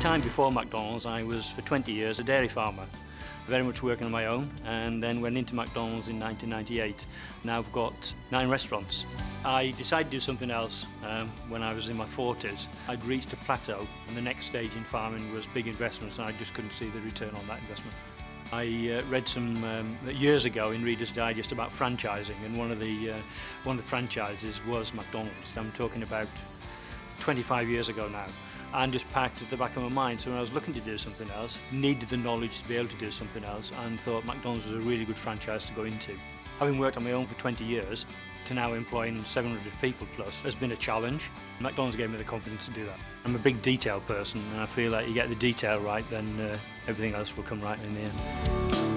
time before McDonald's, I was for 20 years a dairy farmer, very much working on my own, and then went into McDonald's in 1998. Now I've got nine restaurants. I decided to do something else um, when I was in my 40s. I'd reached a plateau, and the next stage in farming was big investments, and I just couldn't see the return on that investment. I uh, read some um, years ago in Reader's Digest about franchising, and one of the uh, one of the franchises was McDonald's. I'm talking about 25 years ago now, and just packed at the back of my mind. So when I was looking to do something else, needed the knowledge to be able to do something else and thought McDonald's was a really good franchise to go into. Having worked on my own for 20 years to now employing 700 people plus has been a challenge. McDonald's gave me the confidence to do that. I'm a big detail person and I feel like you get the detail right then uh, everything else will come right in the end.